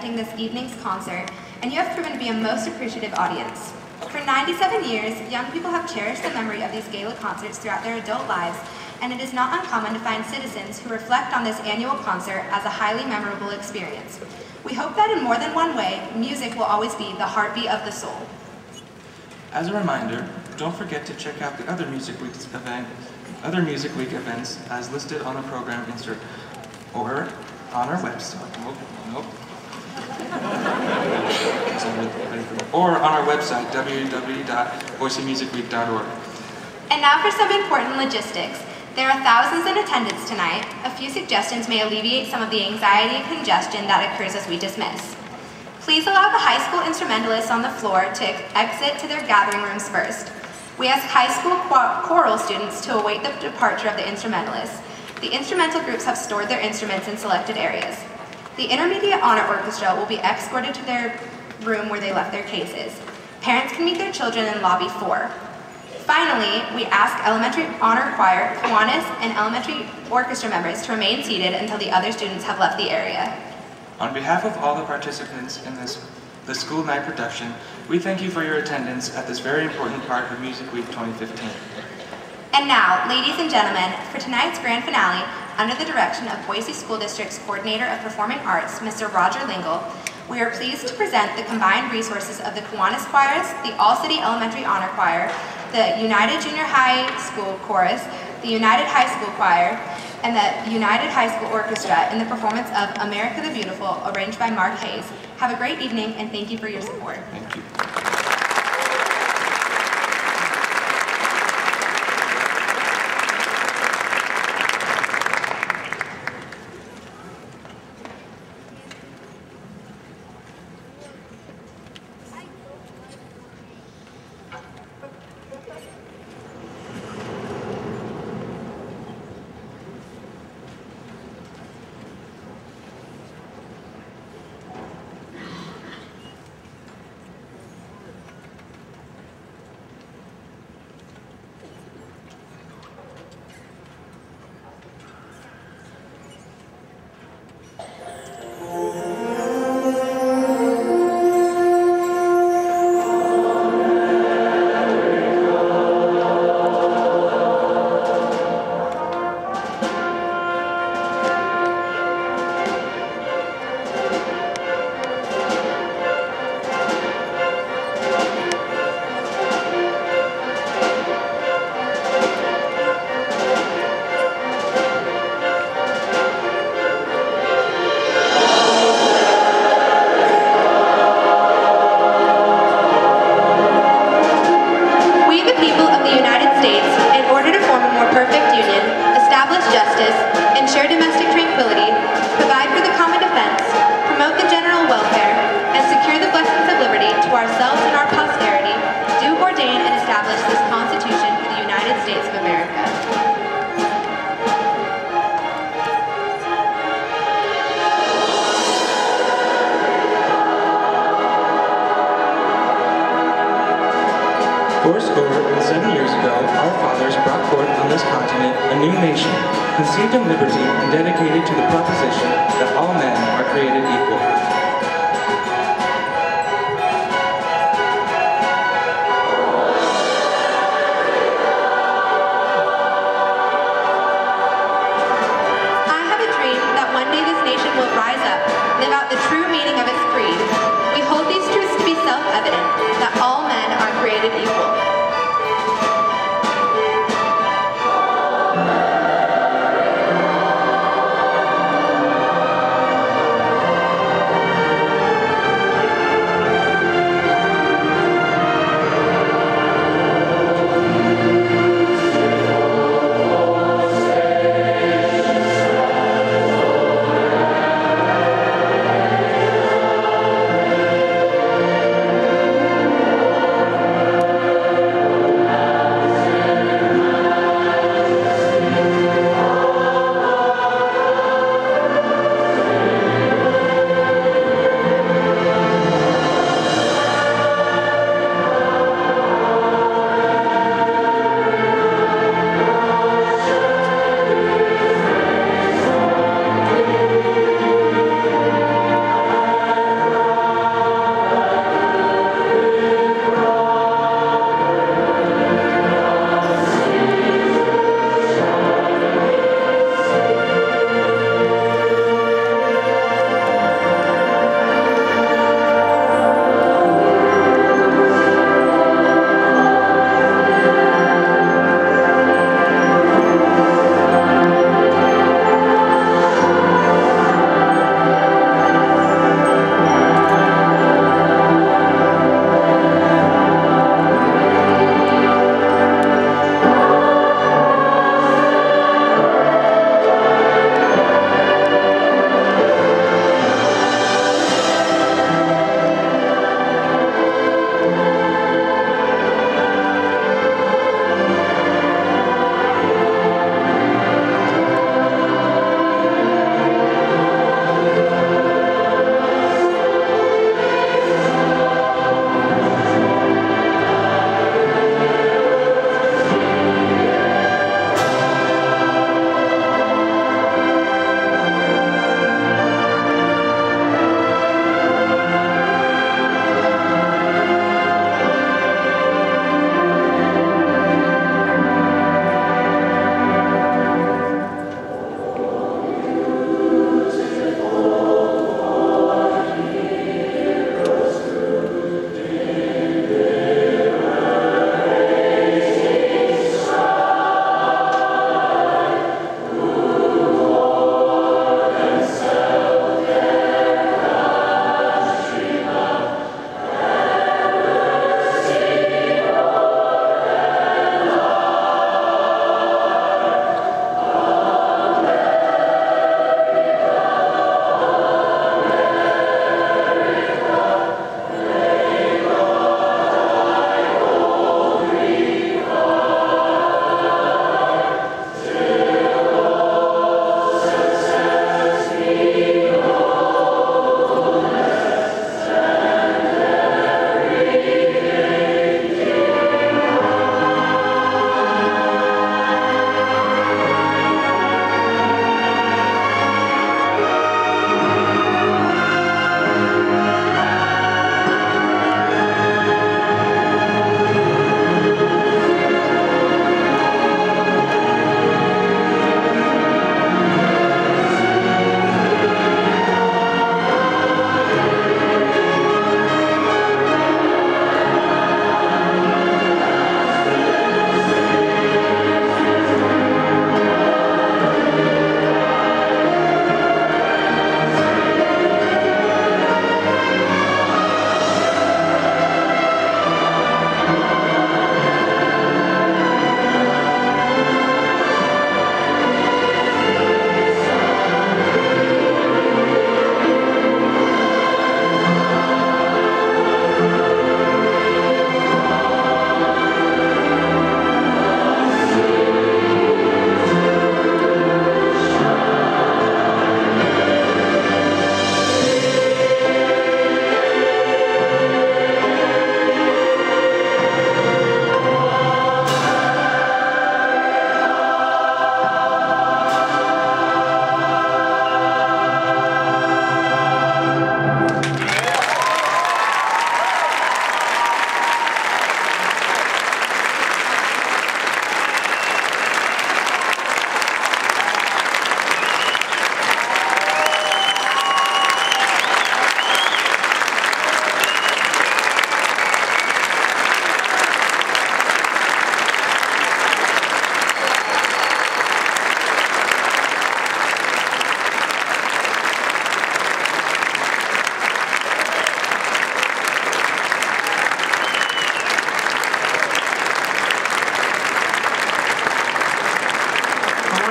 presenting this evening's concert, and you have proven to be a most appreciative audience. For 97 years, young people have cherished the memory of these gala concerts throughout their adult lives, and it is not uncommon to find citizens who reflect on this annual concert as a highly memorable experience. We hope that in more than one way, music will always be the heartbeat of the soul. As a reminder, don't forget to check out the other Music Week event, other Music Week events as listed on the program insert or on our website. Nope, nope. or on our website, www.boisemusicweek.org. And now for some important logistics. There are thousands in attendance tonight. A few suggestions may alleviate some of the anxiety and congestion that occurs as we dismiss. Please allow the high school instrumentalists on the floor to exit to their gathering rooms first. We ask high school choral students to await the departure of the instrumentalists. The instrumental groups have stored their instruments in selected areas. The Intermediate Honor Orchestra will be escorted to their room where they left their cases. Parents can meet their children in lobby four. Finally, we ask elementary honor choir, Kiwanis, and elementary orchestra members to remain seated until the other students have left the area. On behalf of all the participants in this the school night production, we thank you for your attendance at this very important part of Music Week 2015. And now, ladies and gentlemen, for tonight's grand finale, under the direction of Boise School District's Coordinator of Performing Arts, Mr. Roger Lingle, we are pleased to present the combined resources of the Kiwanis Choirs, the All-City Elementary Honor Choir, the United Junior High School Chorus, the United High School Choir, and the United High School Orchestra in the performance of America the Beautiful, arranged by Mark Hayes. Have a great evening, and thank you for your support. Thank you. conceived in liberty and dedicated to the proposition that all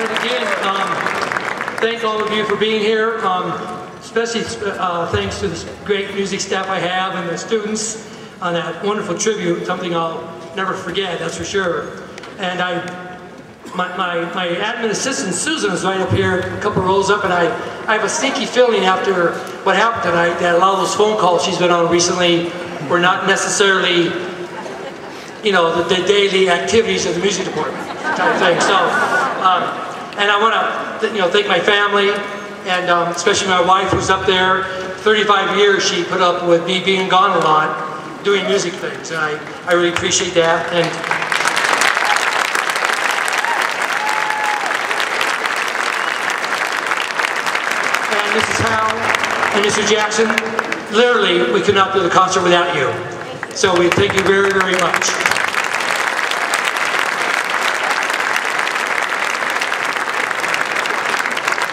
again, um, thank all of you for being here. Um, especially uh, thanks to the great music staff I have and the students on that wonderful tribute, something I'll never forget, that's for sure. And I, my, my, my admin assistant Susan is right up here, a couple rows up, and I, I have a sneaky feeling after what happened tonight that a lot of those phone calls she's been on recently were not necessarily, you know, the, the daily activities of the music department type thing. So, um, and I want to, you know, thank my family and um, especially my wife who's up there. 35 years she put up with me being gone a lot, doing music things, and I, I really appreciate that. And and Mrs. Howe and Mr. Jackson, literally, we could not do the concert without you. So we thank you very, very much.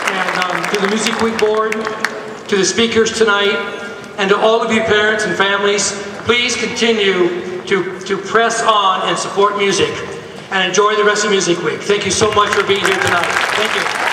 And um, to the Music Week Board, to the speakers tonight, and to all of you parents and families, please continue to, to press on and support music and enjoy the rest of Music Week. Thank you so much for being here tonight. Thank you.